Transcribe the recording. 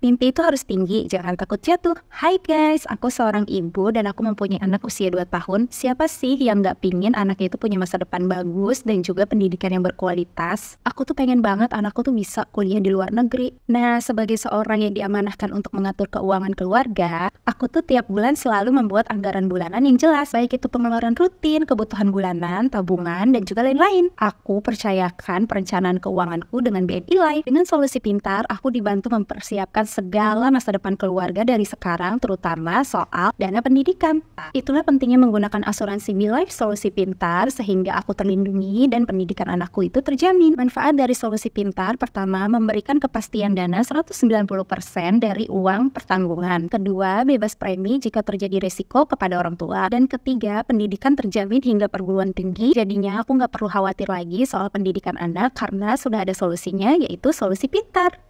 Mimpi itu harus tinggi, jangan takut jatuh. Hai guys, aku seorang ibu dan aku mempunyai anak usia 2 tahun. Siapa sih yang gak pingin anaknya itu punya masa depan bagus dan juga pendidikan yang berkualitas? Aku tuh pengen banget anakku tuh bisa kuliah di luar negeri. Nah, sebagai seorang yang diamanahkan untuk mengatur keuangan keluarga, aku tuh tiap bulan selalu membuat anggaran bulanan yang jelas, baik itu pengeluaran rutin, kebutuhan bulanan, tabungan, dan juga lain-lain. Aku percayakan perencanaan keuanganku dengan BNI Life. Dengan solusi pintar, aku dibantu mempersiapkan segala masa depan keluarga dari sekarang, terutama soal dana pendidikan. Itulah pentingnya menggunakan asuransi Life Solusi Pintar sehingga aku terlindungi dan pendidikan anakku itu terjamin. Manfaat dari solusi pintar pertama memberikan kepastian dana 190% dari uang pertanggungan. Kedua, bebas premi jika terjadi resiko kepada orang tua. Dan ketiga, pendidikan terjamin hingga perguruan tinggi. Jadinya aku nggak perlu khawatir lagi soal pendidikan anak karena sudah ada solusinya yaitu solusi pintar.